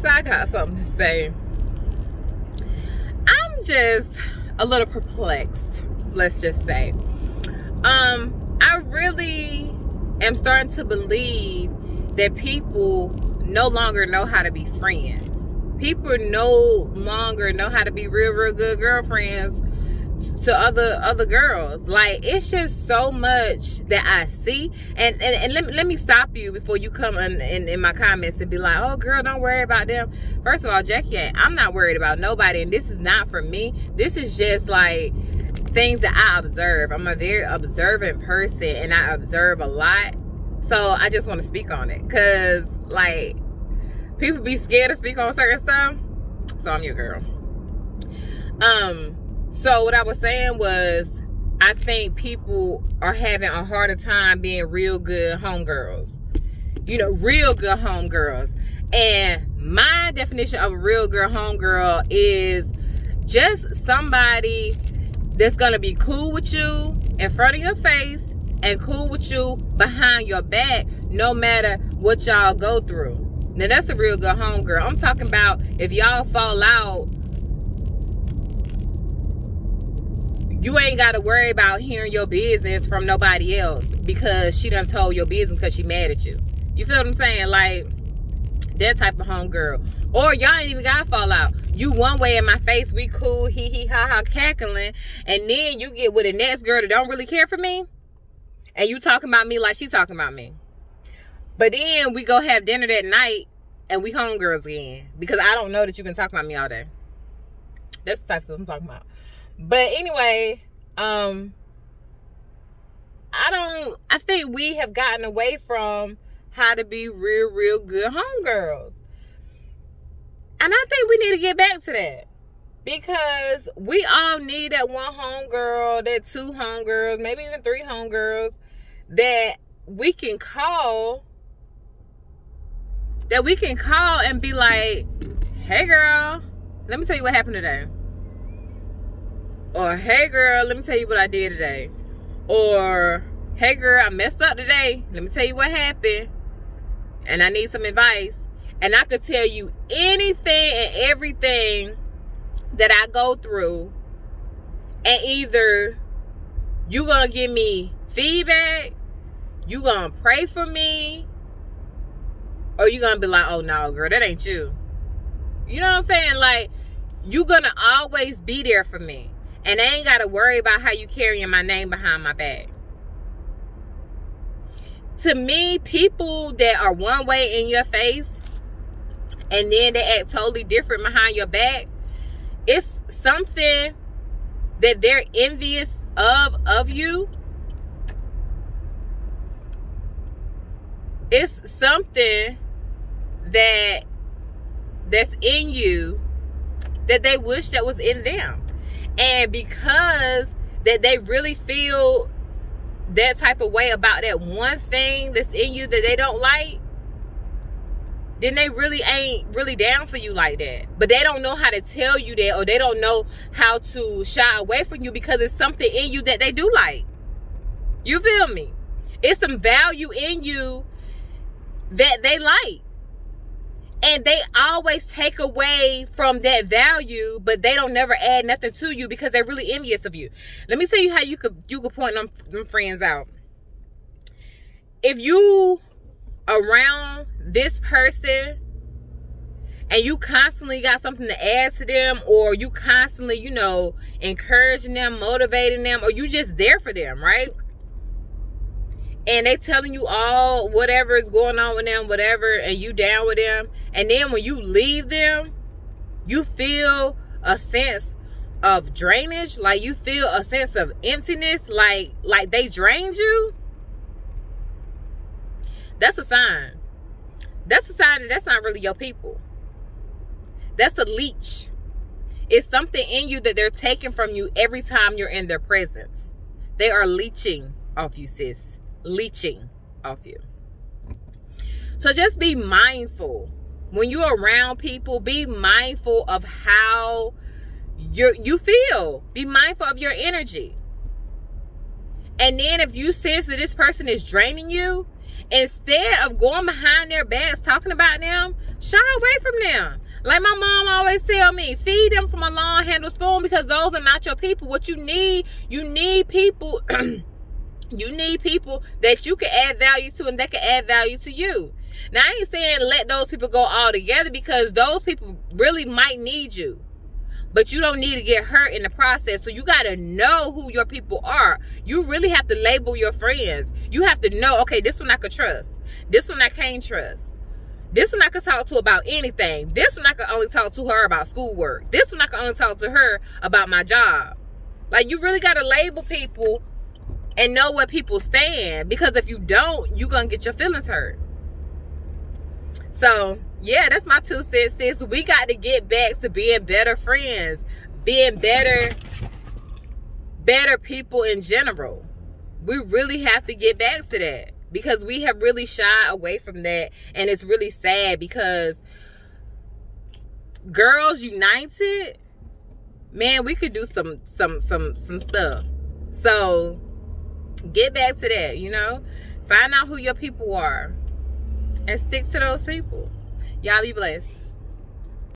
So I got something to say. I'm just a little perplexed, let's just say. Um, I really am starting to believe that people no longer know how to be friends. People no longer know how to be real, real good girlfriends to other other girls. Like it's just so much that I see. And and, and let, me, let me stop you before you come in, in, in my comments and be like, oh girl, don't worry about them. First of all, Jackie, I'm not worried about nobody, and this is not for me. This is just like things that I observe. I'm a very observant person and I observe a lot. So I just want to speak on it. Cause like people be scared to speak on certain stuff. So I'm your girl. Um, so what I was saying was I think people are having a harder time being real good homegirls. You know, real good homegirls. And my definition of a real girl homegirl is just somebody that's gonna be cool with you in front of your face and cool with you behind your back no matter what y'all go through. Now that's a real good homegirl. I'm talking about if y'all fall out, you ain't gotta worry about hearing your business from nobody else because she done told your business because she mad at you. You feel what I'm saying? Like that type of homegirl. Or y'all ain't even gotta fall out. You one way in my face, we cool, hee hee ha ha cackling, and then you get with the next girl that don't really care for me, and you talking about me like she talking about me. But then we go have dinner that night and we homegirls again. Because I don't know that you can talk about me all day. That's the type of stuff I'm talking about. But anyway, um I don't I think we have gotten away from how to be real, real good homegirls. And I think we need to get back to that. Because we all need that one homegirl, that two homegirls, maybe even three homegirls that we can call that we can call and be like, hey girl, let me tell you what happened today. Or hey girl, let me tell you what I did today. Or hey girl, I messed up today. Let me tell you what happened. And I need some advice and I could tell you anything and everything that I go through, and either you gonna give me feedback, you gonna pray for me, or you gonna be like, oh no, girl, that ain't you. You know what I'm saying? Like, you gonna always be there for me. And I ain't gotta worry about how you carrying my name behind my back. To me, people that are one way in your face and then they act totally different behind your back, it's something that they're envious of of you. It's something that that's in you that they wish that was in them. And because that they really feel that type of way about that one thing that's in you that they don't like, then they really ain't really down for you like that. But they don't know how to tell you that or they don't know how to shy away from you because it's something in you that they do like. You feel me? It's some value in you that they like. And they always take away from that value, but they don't never add nothing to you because they're really envious of you. Let me tell you how you could you could point them, them friends out. If you around this person and you constantly got something to add to them or you constantly you know encouraging them motivating them or you just there for them right and they telling you all whatever is going on with them whatever and you down with them and then when you leave them you feel a sense of drainage like you feel a sense of emptiness like like they drained you that's a sign. That's a sign that that's not really your people. That's a leech. It's something in you that they're taking from you every time you're in their presence. They are leeching off you, sis. Leeching off you. So just be mindful. When you're around people, be mindful of how you you feel. Be mindful of your energy. And then if you sense that this person is draining you, Instead of going behind their backs talking about them, Shy away from them. Like my mom always tell me, feed them from a long handle spoon because those are not your people. What you need, you need people. you need people that you can add value to and that can add value to you. Now I ain't saying let those people go all together because those people really might need you. But you don't need to get hurt in the process. So you got to know who your people are. You really have to label your friends. You have to know, okay, this one I could trust. This one I can't trust. This one I could talk to about anything. This one I could only talk to her about schoolwork. This one I could only talk to her about my job. Like you really got to label people and know where people stand. Because if you don't, you're to get your feelings hurt. So, yeah, that's my two cents, sis. We got to get back to being better friends, being better, better people in general. We really have to get back to that because we have really shied away from that. And it's really sad because girls united, man, we could do some, some, some, some stuff. So get back to that, you know, find out who your people are and stick to those people. Y'all be blessed.